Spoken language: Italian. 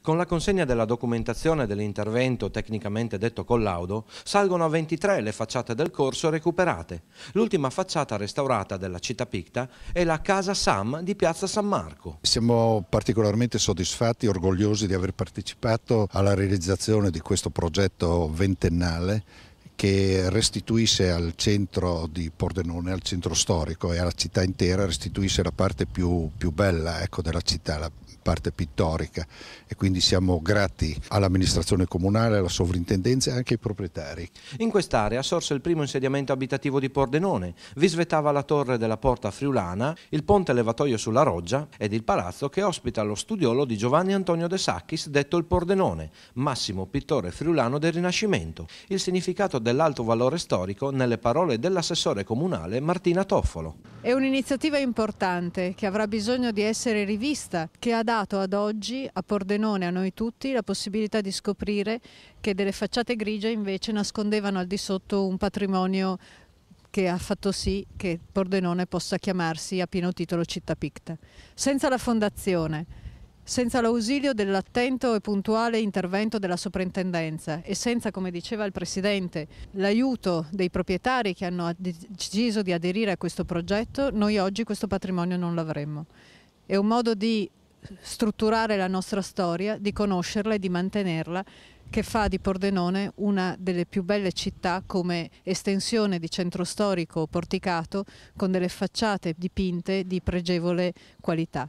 Con la consegna della documentazione dell'intervento tecnicamente detto collaudo, salgono a 23 le facciate del corso recuperate. L'ultima facciata restaurata della città picta è la Casa Sam di Piazza San Marco. Siamo particolarmente soddisfatti e orgogliosi di aver partecipato alla realizzazione di questo progetto ventennale che restituisce al centro di Pordenone, al centro storico e alla città intera, restituisce la parte più, più bella ecco, della città, la parte pittorica e quindi siamo grati all'amministrazione comunale, alla sovrintendenza e anche ai proprietari. In quest'area sorse il primo insediamento abitativo di Pordenone, vi svettava la torre della Porta Friulana, il ponte levatoio sulla Roggia ed il palazzo che ospita lo studiolo di Giovanni Antonio De Sacchis, detto il Pordenone, massimo pittore friulano del Rinascimento. Il significato dell'alto valore storico nelle parole dell'assessore comunale Martina Toffolo. È un'iniziativa importante che avrà bisogno di essere rivista, che ha dato ad oggi a Pordenone, a noi tutti, la possibilità di scoprire che delle facciate grigie invece nascondevano al di sotto un patrimonio che ha fatto sì che Pordenone possa chiamarsi a pieno titolo città picta. Senza la fondazione, senza l'ausilio dell'attento e puntuale intervento della soprintendenza e senza, come diceva il Presidente, l'aiuto dei proprietari che hanno deciso di aderire a questo progetto, noi oggi questo patrimonio non l'avremmo. È un modo di strutturare la nostra storia, di conoscerla e di mantenerla che fa di Pordenone una delle più belle città come estensione di centro storico porticato con delle facciate dipinte di pregevole qualità.